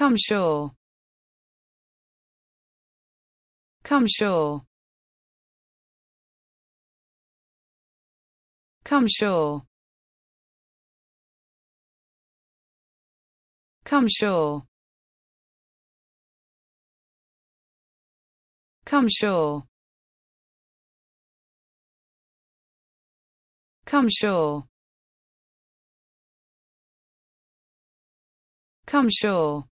Come sure. Come sure. Come sure. Come sure. Come sure. Come sure. Come sure.